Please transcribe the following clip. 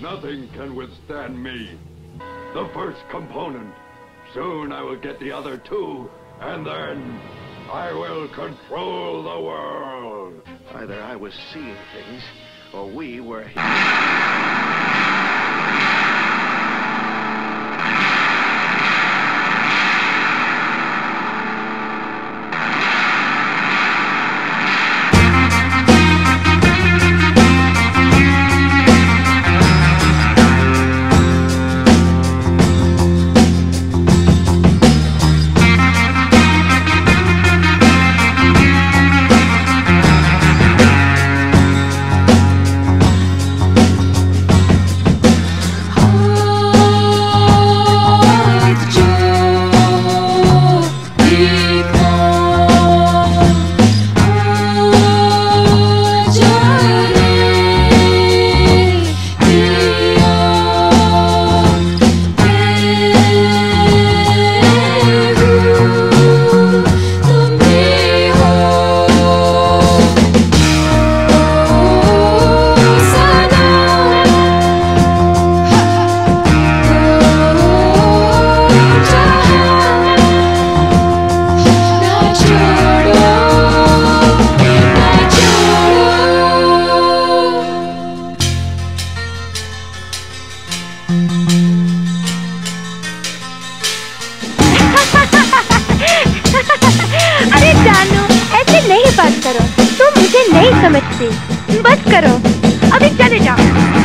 Nothing can withstand me. The first component. Soon I will get the other two, and then I will control the world. Either I was seeing things, or we were... अरे जानू, ऐसे नहीं बात करो। तुम मुझे नहीं समझती। बस करो। अभी चले जाओ।